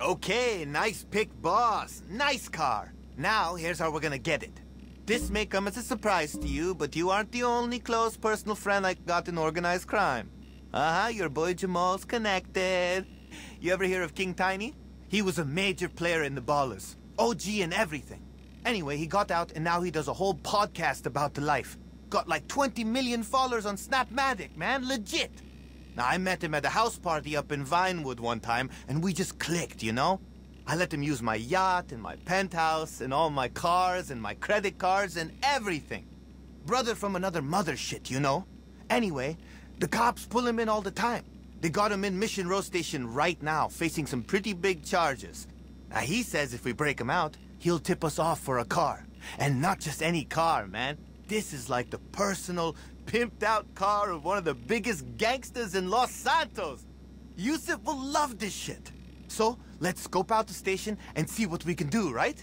Okay, nice pick, boss. Nice car. Now, here's how we're gonna get it. This may come as a surprise to you, but you aren't the only close personal friend I got in organized crime. Uh-huh, your boy Jamal's connected. You ever hear of King Tiny? He was a major player in the Ballas. OG and everything. Anyway, he got out and now he does a whole podcast about the life. Got like 20 million followers on Snapmatic, man. Legit. Now, I met him at a house party up in Vinewood one time, and we just clicked, you know? I let him use my yacht and my penthouse and all my cars and my credit cards and everything. Brother from another mother shit, you know? Anyway, the cops pull him in all the time. They got him in Mission Row Station right now, facing some pretty big charges. Now, he says if we break him out, he'll tip us off for a car. And not just any car, man. This is like the personal, pimped out car of one of the biggest gangsters in Los Santos. Yusuf will love this shit. So, let's scope out the station and see what we can do, right?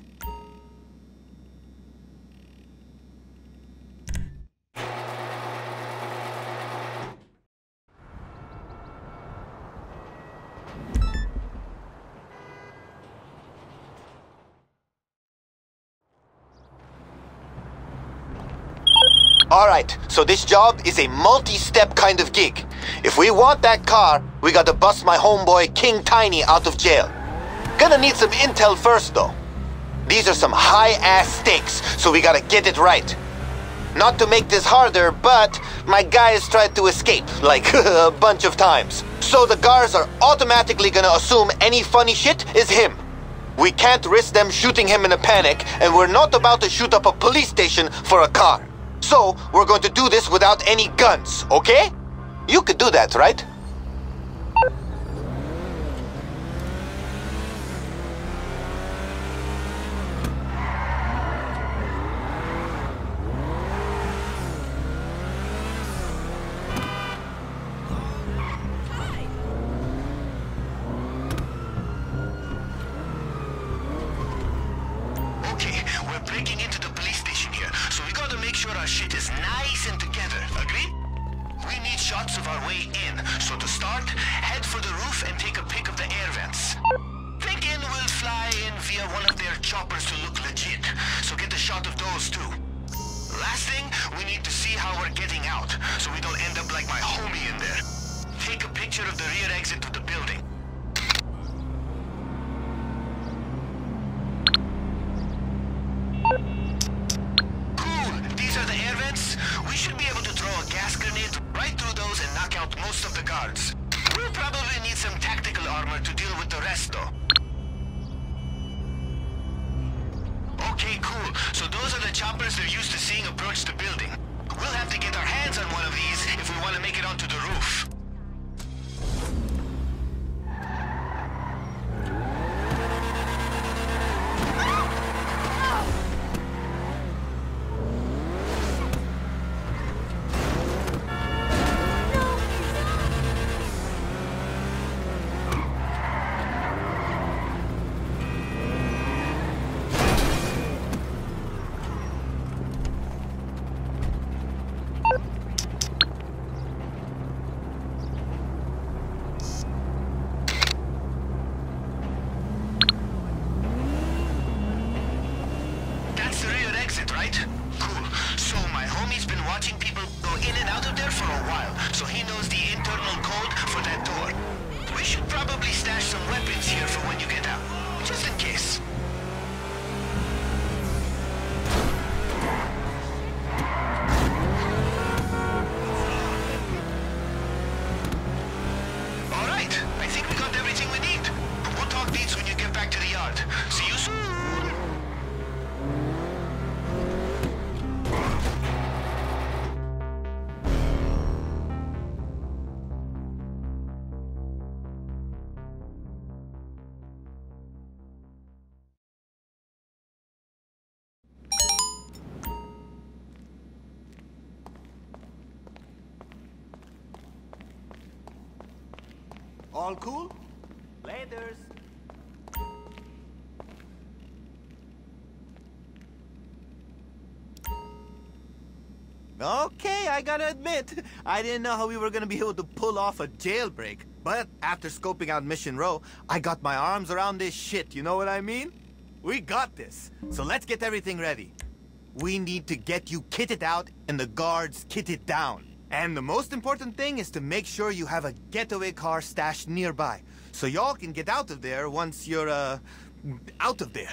Alright, so this job is a multi-step kind of gig. If we want that car, we gotta bust my homeboy King Tiny out of jail. Gonna need some intel first though. These are some high-ass stakes, so we gotta get it right. Not to make this harder, but my guy has tried to escape, like a bunch of times. So the guards are automatically gonna assume any funny shit is him. We can't risk them shooting him in a panic, and we're not about to shoot up a police station for a car. So, we're going to do this without any guns, okay? You could do that, right? Okay, we're breaking into shit is nice and together, agree? We need shots of our way in, so to start, head for the roof and take a pic of the air vents. Thinking we'll fly in via one of their choppers to look legit, so get a shot of those too. Last thing, we need to see how we're getting out, so we don't end up like my homie in there. Take a picture of the rear exit to the building. Cool. These are the air vents. We should be able to throw a gas grenade right through those and knock out most of the guards. We'll probably need some tactical armor to deal with the rest, though. Okay, cool. So those are the choppers they're used to seeing approach the building. We'll have to get our hands on one of these if we want to make it onto the roof. Right? Cool. So my homie's been watching people go in and out of there for a while, so he knows the internal code for that door. We should probably stash some weapons here for when you get out, just in case. All right, I think we got everything we need. We'll talk deets when you get back to the yard. See All cool? Laters. Okay, I gotta admit, I didn't know how we were gonna be able to pull pull off a jailbreak. But after scoping out Mission Row, I got my arms around this shit, you know what I mean? We got this. So let's get everything ready. We need to get you kitted out and the guards kitted down. And the most important thing is to make sure you have a getaway car stashed nearby. So y'all can get out of there once you're, uh, out of there.